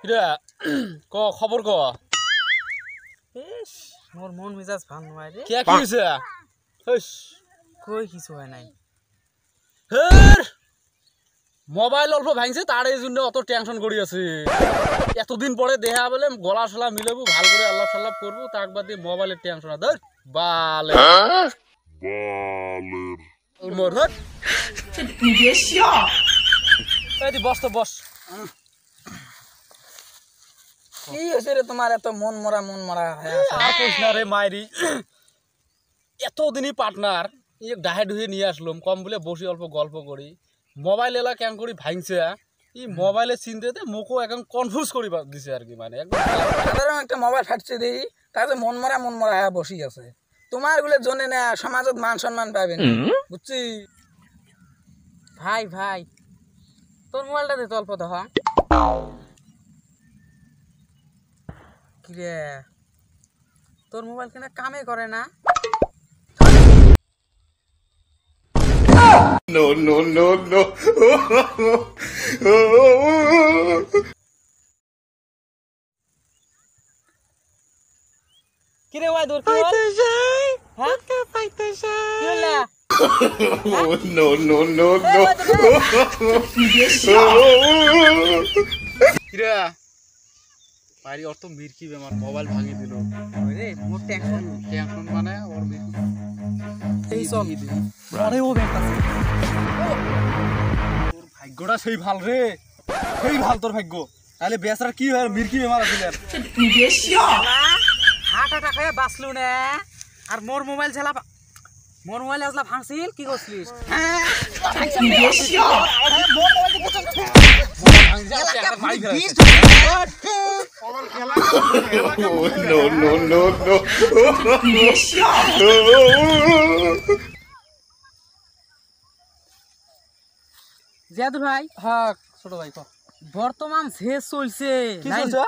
কিরা ক খবর ক? ইস, মোর মন মেজাজ ভালো নহয় রে কে কি হইছে হেস কই কিছু হয় নাই। হের মোবাইল অল্প ভাঙছে তার এই জন্য অত টেনশন করি আছে। এতদিন পরে দেখা বলে গলা সলা মিলাবো ভালো করে আল্লাহ সাল্লাপ করব তার বাদ দিয়ে মোবাইলের টেনশন ধর বালে মোর ধর এই দি বস তো বস। কি হয়েছে রে তোমার? এত মন মরা মন মরা? আর কইস না রে মাইরি। এতদিনই পার্টনার এই ডাহে ডুহে নিয়ে আসলাম কম বলে বসি অল্প গল্প করি। মোবাইল এলা কেন করি ভাঙছে এই মোবাইলের চিন্তাতে মোকো এখন কনফিউজ করি দিছে আর কি মানে একদম সাধারণ একটা মোবাইল ফাটছে দিই তাতে মন মরা মন মরা হয়ে বসি আছে। তোমারগুলো জনে না সমাজত মান সম্মান পাবেন বুঝছি? ভাই ভাই। তোর মোবাইলটা দে তো অল্প দেখ। কিরে? তোর মোবাইল কেনা কামে করে না. কিরে ওয়াই দূর কি হল হ্যাঁ? কি হলা? Oh, no, no, no, no. কিরা? বাড়ি অত মিরকি বেমার মোবাইল ভাঙি দিল। রে মোর টেনশন টেনশন মানে ওর আরে ও ব্যাংক আছে তোর ভাগ্যটা সেই ভালো রে। সেই ভালো তোর ভাগ্য। তাহলে বেচারা কি হয় মিরকি বেমার আছিল হার্ট অ্যাটাক হয়ে বাঁচলু না আর মোর মোবাইল ঝেলা মোর মোবাইল আসলা ভাঙছিল কি করছিলিস? Oh, no, no, no, no. জিয়াদু ভাই? হ্যাঁ ছোট ভাই বর্তমান যে চলছে। কি চলছে?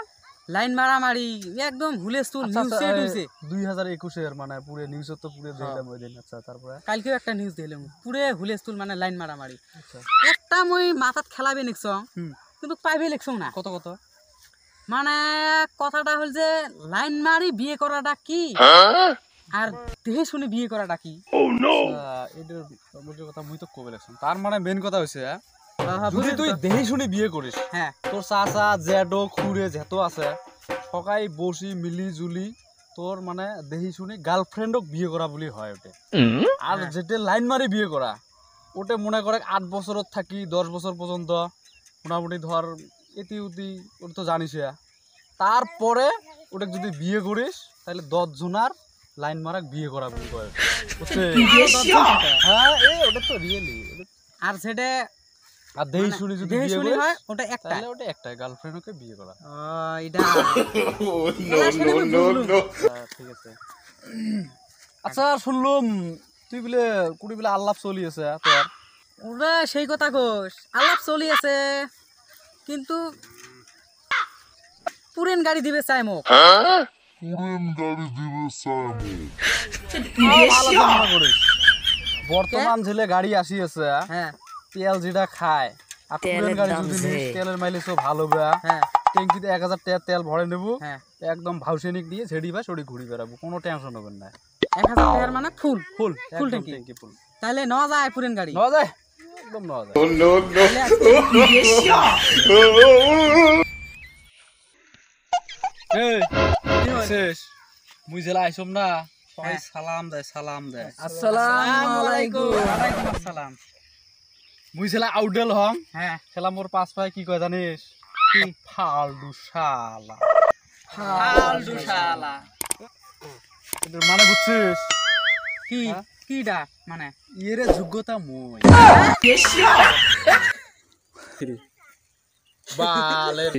লাইন মারামারি একদম হুলেস্তুল নিউজ সেট হইছে দুই হাজার মানে পুরে নিউজ তো পুরে দেখলাম ওই দিন আচ্ছা তারপরে? কালকেও একটা নিউজ দিলাম পুরে হুলেস্তুল মানে লাইন মারামারি। একটা মই মাথাত খেলাবে লিখছ হুম। কিন্তু পাইবে লিখছ না। কত কত? মানে কথাটা হল যে লাইন মারি বিয়ে করাটা কি? আর দেহে শুনে বিয়ে করাটা কি? ও এটার মুখের কথা মুই তো কবে লাগছিলাম তার মানে মেন কথা হইছে যদি তুই দেহি শুনি বিয়ে করিস হ্যাঁ। তোর চাচা জেডো খুঁড়ে যেত আছে সকাই বসি মিলি জুলি তোর মানে দেহি শুনি গার্লফ্রেন্ডক বিয়ে করা বুলি হয় ওটে আর যেটা লাইন মারি বিয়ে করা ওটে মনে করে আট বছরত থাকি দশ বছর পর্যন্ত মোটামুটি ধর এটি উতি ওটা তো জানিস তারপরে ওটা যদি বিয়ে করিস তাহলে দশ জনার লাইন মারাক বিয়ে করা বুলি কয়? হ্যাঁ এই ওটা তো রিয়েলি আর সেটা আর দেহি শুনি যদি দেহে বিয়ে শুনি হয় ওটা একটা তাহলে ওটা একটাই। গার্লফ্রেন্ডকে বিয়ে করা। এটা no, no, no. হ্যাঁ, ঠিক আছে। আচ্ছা শুনলাম তুই বলে কুড়ি বলে আল্লাপ চলি আছে তোর। ওরা সেই কথা কোস। আলাপ চলি আছে কিন্তু পুরেন গাড়ি দিবে চাই মোক ভালো কামনা করিস। বর্তমান ছেলে গাড়ি আসি আছে হ্যাঁ। তেল যেটা খায় আর পুরান গাড়ি যদি নিস, তেলের মাইলেজও ভালো হ্যাঁ। ট্যাঙ্কিতে এক হাজার টাকা তেল ভরে নেব হ্যাঁ। একদম ভাউসেনিক দিয়ে ঝেড়ি বা সরি ঘুরি বেড়াবো কোনো টেনশন হবে না। এক হাজার টাকার মানে ফুল ফুল ফুল ট্যাঙ্কি? ট্যাঙ্কি ফুল তাহলে নেওয়া যায় পুরেন গাড়ি? নেওয়া যায় একদম নেওয়া যায়। Oh, no, no. এই, শেষ। মুই জেলা আইসম না সবাই হ্যাঁ। সালাম দেয় সালাম দেয়। আসসালামু আলাইকুম। আসসালাম। মুই জেলা আউডেল হং হ্যাঁ। খেলা মোর পাঁচ পায়ে কি কয় জানিস? কি? ফালতু শালা ফালতু শালা মানে বুঝছিস? কি? কি কিডা? মানে? ইয়েরে যোগ্যতা মই। বালের।